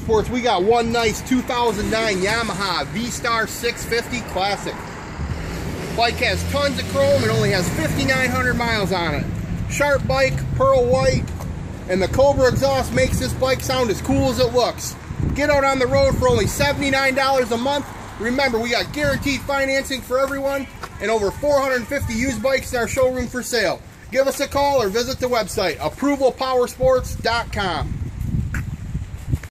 Sports, we got one nice 2009 Yamaha V-Star 650 Classic. Bike has tons of chrome and only has 5,900 miles on it. Sharp bike, pearl white, and the Cobra exhaust makes this bike sound as cool as it looks. Get out on the road for only $79 a month. Remember, we got guaranteed financing for everyone and over 450 used bikes in our showroom for sale. Give us a call or visit the website, approvalpowersports.com.